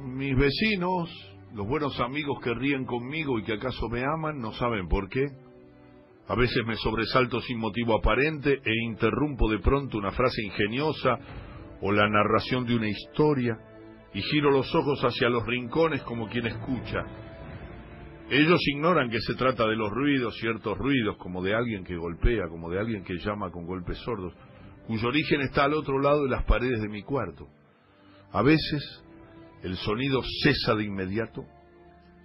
mis vecinos, los buenos amigos que ríen conmigo y que acaso me aman, no saben por qué. A veces me sobresalto sin motivo aparente e interrumpo de pronto una frase ingeniosa o la narración de una historia y giro los ojos hacia los rincones como quien escucha. Ellos ignoran que se trata de los ruidos, ciertos ruidos, como de alguien que golpea, como de alguien que llama con golpes sordos, cuyo origen está al otro lado de las paredes de mi cuarto. A veces el sonido cesa de inmediato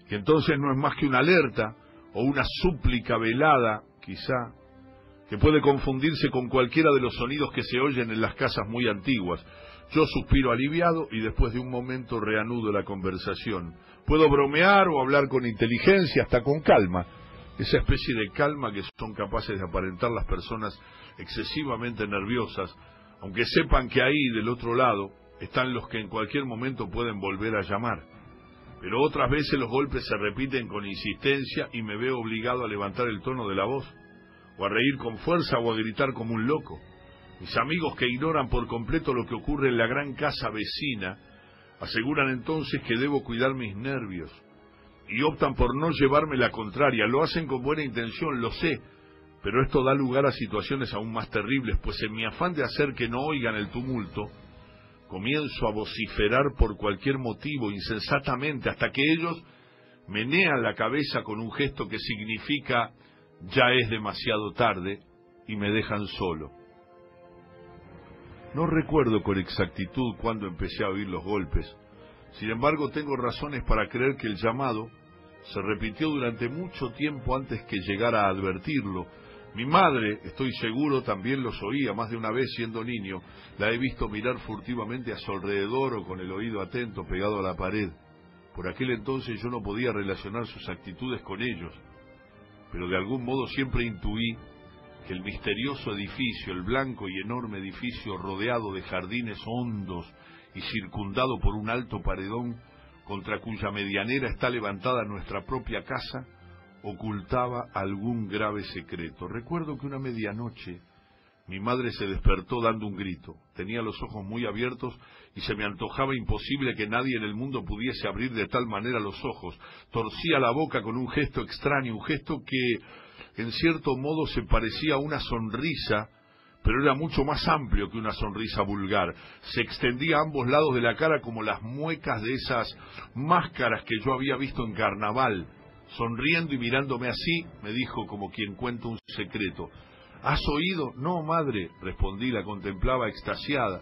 y entonces no es más que una alerta o una súplica velada quizá, que puede confundirse con cualquiera de los sonidos que se oyen en las casas muy antiguas. Yo suspiro aliviado y después de un momento reanudo la conversación. Puedo bromear o hablar con inteligencia, hasta con calma, esa especie de calma que son capaces de aparentar las personas excesivamente nerviosas, aunque sepan que ahí, del otro lado, están los que en cualquier momento pueden volver a llamar. Pero otras veces los golpes se repiten con insistencia y me veo obligado a levantar el tono de la voz, o a reír con fuerza o a gritar como un loco. Mis amigos que ignoran por completo lo que ocurre en la gran casa vecina, aseguran entonces que debo cuidar mis nervios y optan por no llevarme la contraria. Lo hacen con buena intención, lo sé, pero esto da lugar a situaciones aún más terribles, pues en mi afán de hacer que no oigan el tumulto, comienzo a vociferar por cualquier motivo insensatamente hasta que ellos menean la cabeza con un gesto que significa ya es demasiado tarde y me dejan solo. No recuerdo con exactitud cuándo empecé a oír los golpes. Sin embargo, tengo razones para creer que el llamado se repitió durante mucho tiempo antes que llegara a advertirlo, mi madre, estoy seguro, también los oía más de una vez siendo niño. La he visto mirar furtivamente a su alrededor o con el oído atento pegado a la pared. Por aquel entonces yo no podía relacionar sus actitudes con ellos, pero de algún modo siempre intuí que el misterioso edificio, el blanco y enorme edificio rodeado de jardines hondos y circundado por un alto paredón contra cuya medianera está levantada nuestra propia casa, ocultaba algún grave secreto. Recuerdo que una medianoche mi madre se despertó dando un grito. Tenía los ojos muy abiertos y se me antojaba imposible que nadie en el mundo pudiese abrir de tal manera los ojos. Torcía la boca con un gesto extraño, un gesto que en cierto modo se parecía a una sonrisa, pero era mucho más amplio que una sonrisa vulgar. Se extendía a ambos lados de la cara como las muecas de esas máscaras que yo había visto en carnaval Sonriendo y mirándome así, me dijo como quien cuenta un secreto. ¿Has oído? No, madre, respondí, la contemplaba extasiada,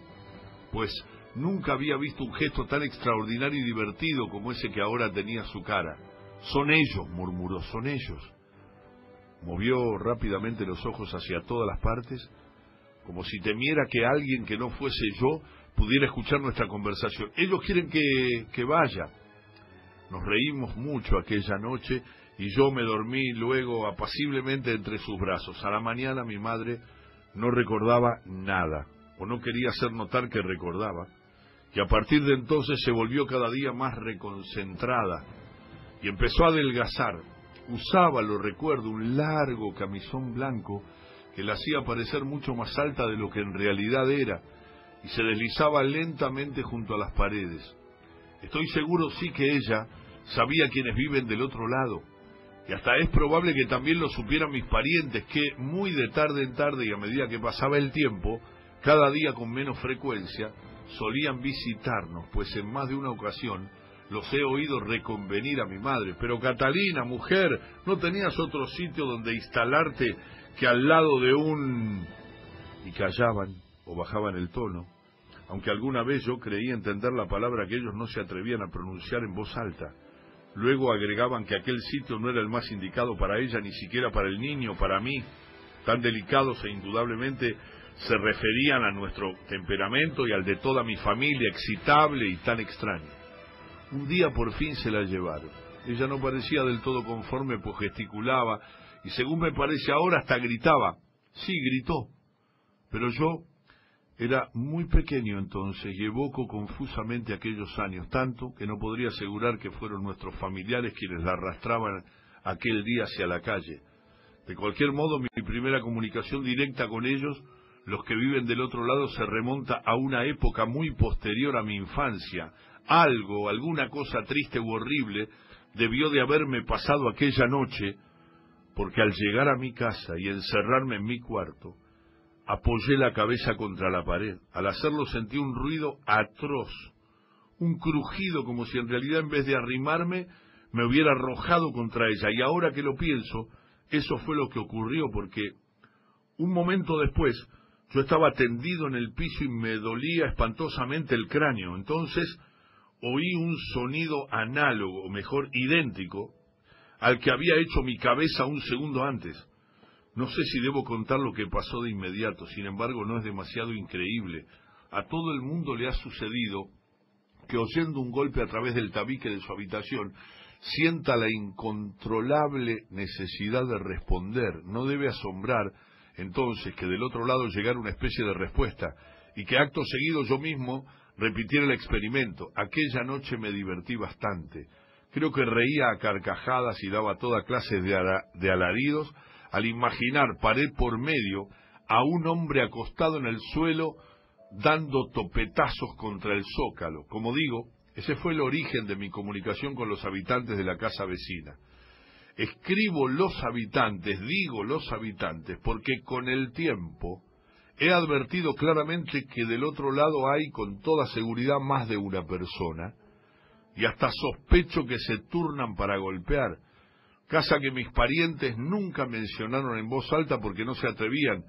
pues nunca había visto un gesto tan extraordinario y divertido como ese que ahora tenía su cara. Son ellos, murmuró, son ellos. Movió rápidamente los ojos hacia todas las partes, como si temiera que alguien que no fuese yo pudiera escuchar nuestra conversación. Ellos quieren que, que vaya. Nos reímos mucho aquella noche y yo me dormí luego apaciblemente entre sus brazos. A la mañana mi madre no recordaba nada, o no quería hacer notar que recordaba, y a partir de entonces se volvió cada día más reconcentrada y empezó a adelgazar. Usaba, lo recuerdo, un largo camisón blanco que la hacía parecer mucho más alta de lo que en realidad era, y se deslizaba lentamente junto a las paredes. Estoy seguro sí que ella sabía quienes viven del otro lado. Y hasta es probable que también lo supieran mis parientes, que muy de tarde en tarde y a medida que pasaba el tiempo, cada día con menos frecuencia, solían visitarnos, pues en más de una ocasión los he oído reconvenir a mi madre. Pero Catalina, mujer, ¿no tenías otro sitio donde instalarte que al lado de un... y callaban o bajaban el tono aunque alguna vez yo creí entender la palabra que ellos no se atrevían a pronunciar en voz alta. Luego agregaban que aquel sitio no era el más indicado para ella, ni siquiera para el niño, para mí, tan delicados e indudablemente se referían a nuestro temperamento y al de toda mi familia, excitable y tan extraño. Un día por fin se la llevaron. Ella no parecía del todo conforme, pues gesticulaba y según me parece ahora hasta gritaba. Sí, gritó. Pero yo era muy pequeño entonces y evoco confusamente aquellos años, tanto que no podría asegurar que fueron nuestros familiares quienes la arrastraban aquel día hacia la calle. De cualquier modo, mi primera comunicación directa con ellos los que viven del otro lado se remonta a una época muy posterior a mi infancia. Algo, alguna cosa triste u horrible debió de haberme pasado aquella noche, porque al llegar a mi casa y encerrarme en mi cuarto, apoyé la cabeza contra la pared. Al hacerlo sentí un ruido atroz, un crujido como si en realidad en vez de arrimarme me hubiera arrojado contra ella. Y ahora que lo pienso, eso fue lo que ocurrió, porque un momento después yo estaba tendido en el piso y me dolía espantosamente el cráneo. Entonces oí un sonido análogo, o mejor, idéntico, al que había hecho mi cabeza un segundo antes. No sé si debo contar lo que pasó de inmediato, sin embargo no es demasiado increíble. A todo el mundo le ha sucedido que oyendo un golpe a través del tabique de su habitación, sienta la incontrolable necesidad de responder. No debe asombrar entonces que del otro lado llegara una especie de respuesta y que acto seguido yo mismo repitiera el experimento. Aquella noche me divertí bastante. Creo que reía a carcajadas y daba toda clase de, de alaridos al imaginar pared por medio a un hombre acostado en el suelo dando topetazos contra el zócalo. Como digo, ese fue el origen de mi comunicación con los habitantes de la casa vecina. Escribo los habitantes, digo los habitantes, porque con el tiempo he advertido claramente que del otro lado hay con toda seguridad más de una persona, y hasta sospecho que se turnan para golpear, casa que mis parientes nunca mencionaron en voz alta porque no se atrevían,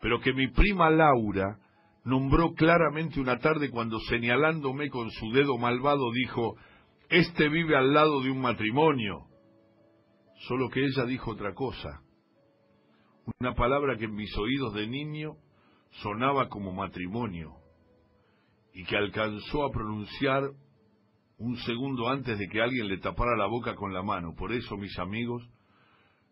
pero que mi prima Laura nombró claramente una tarde cuando señalándome con su dedo malvado dijo, Este vive al lado de un matrimonio. Solo que ella dijo otra cosa, una palabra que en mis oídos de niño sonaba como matrimonio y que alcanzó a pronunciar un segundo antes de que alguien le tapara la boca con la mano. Por eso, mis amigos,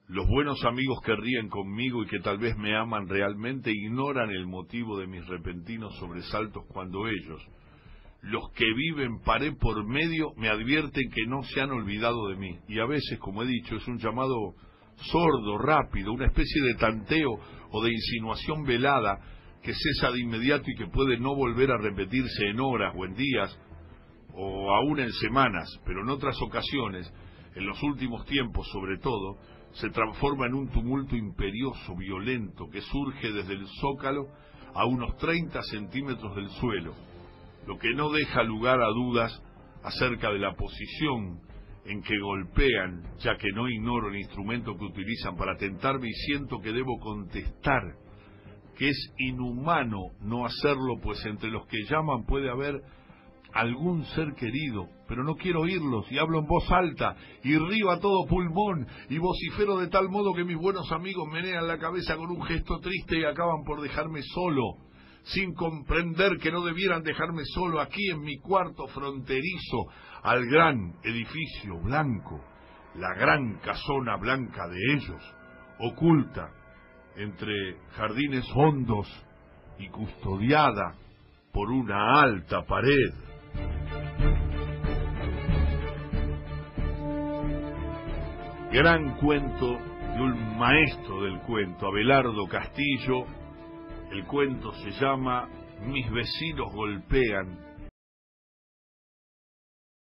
los buenos amigos que ríen conmigo y que tal vez me aman realmente ignoran el motivo de mis repentinos sobresaltos cuando ellos, los que viven pared por medio, me advierten que no se han olvidado de mí. Y a veces, como he dicho, es un llamado sordo, rápido, una especie de tanteo o de insinuación velada que cesa de inmediato y que puede no volver a repetirse en horas o en días o aún en semanas, pero en otras ocasiones, en los últimos tiempos sobre todo, se transforma en un tumulto imperioso, violento, que surge desde el zócalo a unos 30 centímetros del suelo, lo que no deja lugar a dudas acerca de la posición en que golpean, ya que no ignoro el instrumento que utilizan para tentarme y siento que debo contestar que es inhumano no hacerlo, pues entre los que llaman puede haber algún ser querido, pero no quiero oírlos y hablo en voz alta y río a todo pulmón y vocifero de tal modo que mis buenos amigos menean la cabeza con un gesto triste y acaban por dejarme solo, sin comprender que no debieran dejarme solo aquí en mi cuarto fronterizo al gran edificio blanco, la gran casona blanca de ellos, oculta entre jardines hondos y custodiada por una alta pared. Gran cuento de un maestro del cuento, Abelardo Castillo. El cuento se llama Mis vecinos golpean